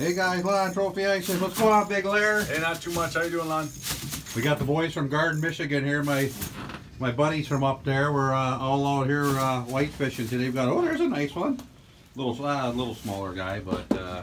Hey guys, Lon Trophy Ice. What's going on, Big Lair? Hey, not too much. How you doing, Lon? We got the boys from Garden, Michigan here. My my buddies from up there. We're uh, all out here uh, white fishing today. We've got oh, there's a nice one. Little uh, little smaller guy, but uh,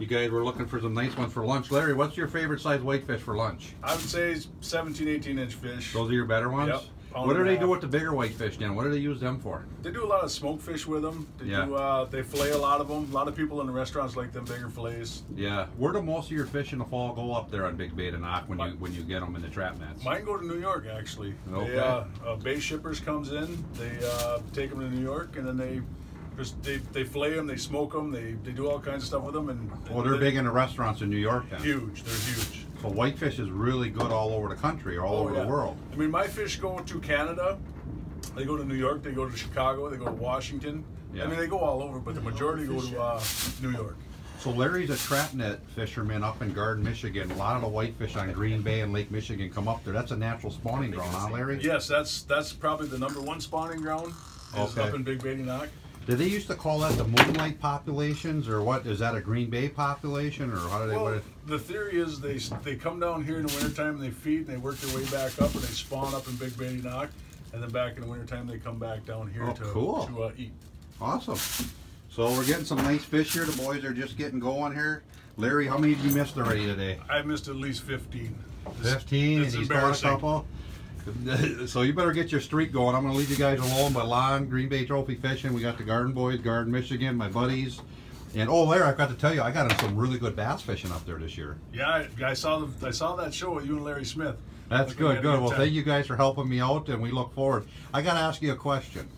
you guys were looking for some nice ones for lunch. Larry, what's your favorite size whitefish for lunch? I would say 17, 18 inch fish. Those are your better ones. Yep. What do they do with the bigger whitefish then? What do they use them for? They do a lot of smoked fish with them. They Yeah. do. Uh, they fillet a lot of them. A lot of people in the restaurants like them bigger fillets. Yeah. Where do most of your fish in the fall go up there on Big Bay de Noc when you when you get them in the trap nets? Mine go to New York actually. Okay. They, uh, uh, Bay Shippers comes in. They uh, take them to New York and then they just they, they fillet them. They smoke them. They, they do all kinds of stuff with them. And Well, they're big in the restaurants in New York then. Huge. They're huge. So whitefish is really good all over the country or all Oh, over yeah. the world. I mean, my fish go to Canada. They go to New York. They go to Chicago. They go to Washington. Yeah. I mean, they go all over, but the majority go to uh, New York. So Larry's a trap net fisherman up in Garden, Michigan. A lot of the whitefish on Green Bay and Lake Michigan come up there. That's a natural spawning ground, huh, Larry? Yes, that's that's probably the number one spawning ground. Is Okay. up in Big Bay de Noc. Did they used to call that the moonlight populations, or what? Is that a Green Bay population, or how do they? Well, what, the theory is they they come down here in the wintertime and they feed and they work their way back up and they spawn up in Big Bay de Noc, and then back in the wintertime they come back down here Oh, to cool. to uh, eat. awesome. So we're getting some nice fish here. The boys are just getting going here. Larry, how many did you missed already today? I missed at least fifteen. This- Fifteen, and he's caught a couple. So you better get your streak going. I'm going to leave you guys alone. But Lon, Green Bay Trophy Fishing. We got the Garden Boys, Garden Michigan, my buddies. And oh, Larry, I've got to tell you, I got some really good bass fishing up there this year. Yeah, I, I saw the I saw that show with you and Larry Smith. That's good, good. Well, time. thank you guys for helping me out, and we look forward. I got to ask you a question.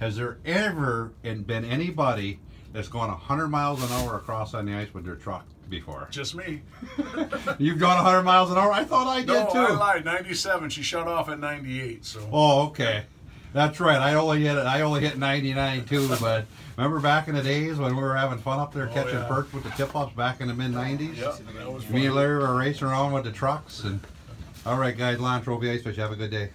Has there ever been anybody that's gone 100 miles an hour across on the ice with their truck before? Just me. You've gone 100 miles an hour? I thought I did No, too. I lied. Ninety-seven. She shut off at ninety-eight. So. Oh, okay. That's right. I only hit I only hit 99 too, but remember back in the days when we were having fun up there Oh, catching yeah. perch with the tip-ups back in the mid 90s? Yep, that was Me and Larry were racing around with the trucks and all right guys, Lon Trophy Ice Fish, have a good day.